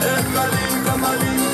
kamaling kamaya Satu